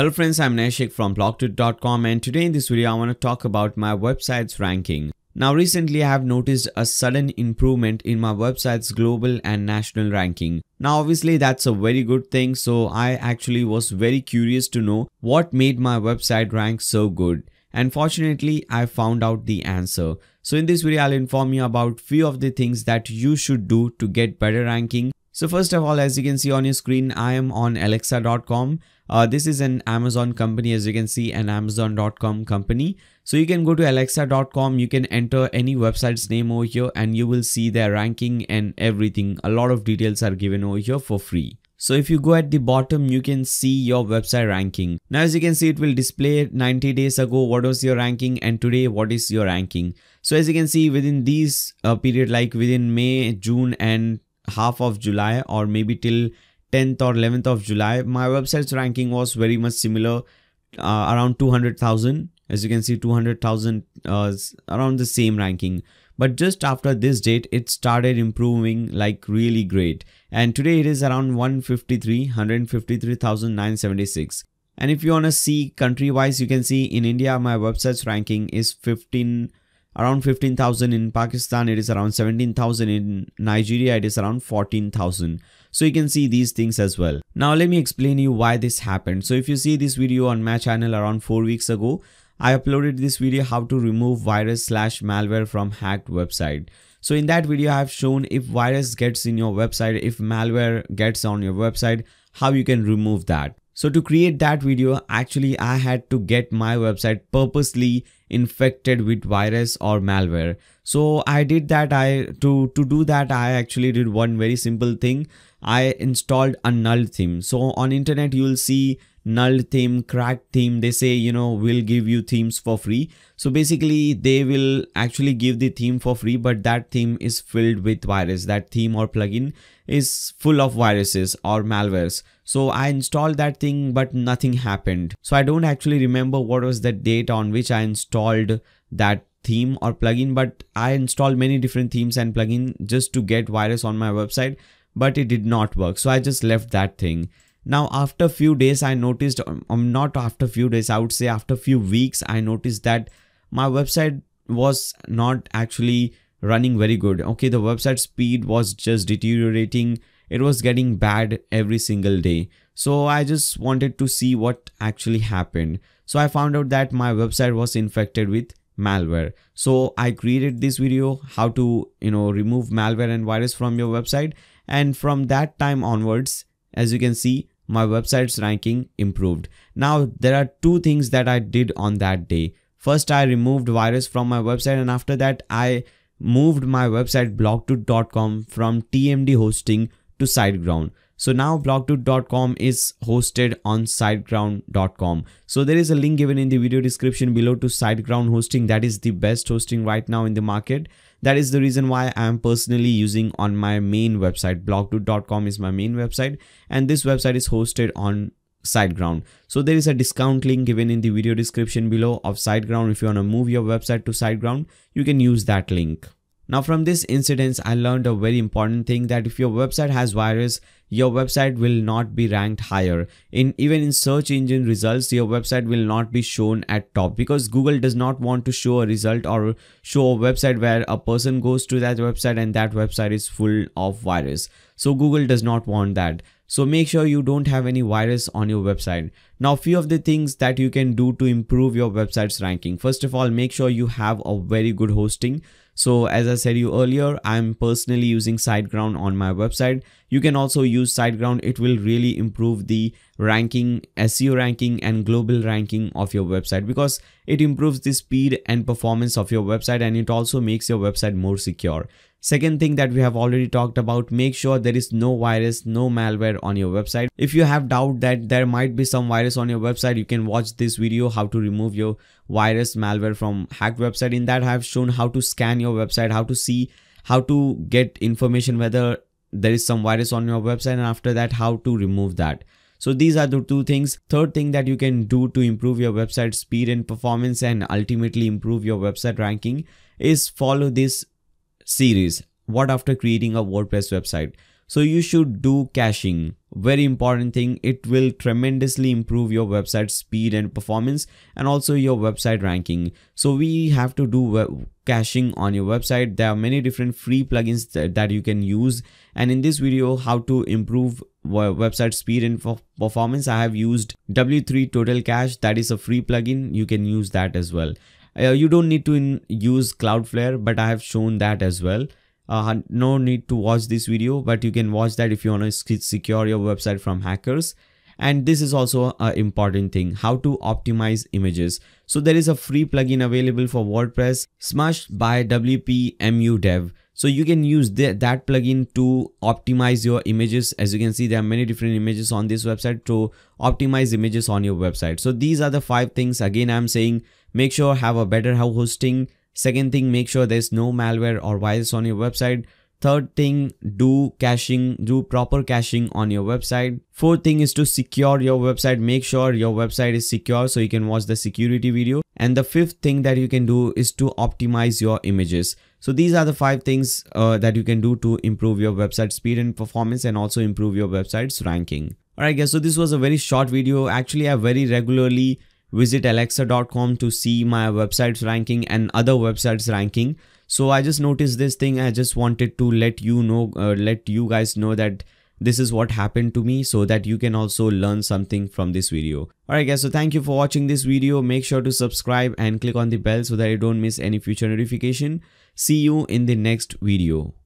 Hello friends, I'm Nayyar Shaikh from bloggdude.com and today in this video I want to talk about my website's ranking. Now recently I have noticed a sudden improvement in my website's global and national ranking. Now obviously that's a very good thing so I actually was very curious to know what made my website rank so good. And fortunately I found out the answer. So in this video I'll inform you about few of the things that you should do to get better ranking. So first of all as you can see on your screen I am on alexa.com uh, this is an Amazon company as you can see an amazon.com company. So you can go to alexa.com, you can enter any website's name over here and you will see their ranking and everything. A lot of details are given over here for free. So if you go at the bottom, you can see your website ranking. Now as you can see, it will display 90 days ago what was your ranking and today what is your ranking. So as you can see within these uh, period like within May, June and half of July or maybe till 10th or 11th of July, my website's ranking was very much similar, uh, around 200,000. As you can see, 200,000 uh, around the same ranking. But just after this date, it started improving like really great. And today it is around 153, 153,976. And if you want to see country wise, you can see in India, my website's ranking is 15 around 15,000 in Pakistan it is around 17,000 in Nigeria it is around 14,000 so you can see these things as well. Now let me explain you why this happened. So if you see this video on my channel around 4 weeks ago I uploaded this video how to remove virus slash malware from hacked website. So in that video I have shown if virus gets in your website if malware gets on your website how you can remove that so to create that video, actually I had to get my website purposely infected with virus or malware. So I did that. I to to do that I actually did one very simple thing. I installed a null theme. So on internet you will see null theme crack theme they say you know we'll give you themes for free. So basically they will actually give the theme for free but that theme is filled with virus. That theme or plugin is full of viruses or malwares. So i installed that thing but nothing happened. So i don't actually remember what was the date on which i installed that theme or plugin but i installed many different themes and plugin just to get virus on my website but it did not work. So i just left that thing now after a few days i noticed um, um, not after few days i would say after a few weeks i noticed that my website was not actually running very good. Okay the website speed was just deteriorating. It was getting bad every single day. So i just wanted to see what actually happened. So i found out that my website was infected with malware. So i created this video how to you know remove malware and virus from your website. And from that time onwards as you can see my website's ranking improved. Now there are two things that I did on that day. First I removed virus from my website and after that I moved my website bloggdude.com from TMD hosting to SiteGround. So now bloggdude.com is hosted on siteground.com. So there is a link given in the video description below to SiteGround hosting that is the best hosting right now in the market. That is the reason why I am personally using on my main website bloggdude.com is my main website and this website is hosted on SiteGround. So there is a discount link given in the video description below of SiteGround. If you want to move your website to SiteGround, you can use that link. Now from this incident, I learned a very important thing that if your website has virus, your website will not be ranked higher. In even in search engine results, your website will not be shown at top because Google does not want to show a result or show a website where a person goes to that website and that website is full of virus. So Google does not want that. So make sure you don't have any virus on your website. Now a few of the things that you can do to improve your website's ranking. First of all, make sure you have a very good hosting. So as I said you earlier, I'm personally using SiteGround on my website. You can also use SiteGround. It will really improve the ranking, SEO ranking and global ranking of your website because it improves the speed and performance of your website and it also makes your website more secure. Second thing that we have already talked about, make sure there is no virus, no malware on your website. If you have doubt that there might be some virus on your website, you can watch this video how to remove your virus malware from hacked website. In that I have shown how to scan your website, how to see, how to get information whether there is some virus on your website and after that how to remove that. So these are the two things. Third thing that you can do to improve your website speed and performance and ultimately improve your website ranking is follow this series what after creating a WordPress website. so you should do caching. Very important thing it will tremendously improve your website speed and performance and also your website ranking. So we have to do caching on your website. There are many different free plugins that, that you can use. And in this video how to improve website speed and performance i have used w3 total cache. That is a free plugin. You can use that as well uh, you don't need to in, use cloudflare but i have shown that as well. Uh, no need to watch this video but you can watch that if you want to secure your website from hackers. And this is also an important thing how to optimize images. So there is a free plugin available for wordpress smush by wp dev. So you can use that plugin to optimize your images. As you can see there are many different images on this website to optimize images on your website. So these are the five things again i'm saying make sure have a better how hosting Second thing, make sure there's no malware or virus on your website. Third thing, do caching, do proper caching on your website. Fourth thing is to secure your website. Make sure your website is secure so you can watch the security video. And the fifth thing that you can do is to optimize your images. So these are the five things uh, that you can do to improve your website speed and performance and also improve your website's ranking. Alright guys, so this was a very short video. Actually, I very regularly visit alexa.com to see my website's ranking and other websites ranking. So i just noticed this thing. I just wanted to let you know uh, let you guys know that this is what happened to me so that you can also learn something from this video. Alright guys so thank you for watching this video. Make sure to subscribe and click on the bell so that you don't miss any future notification. See you in the next video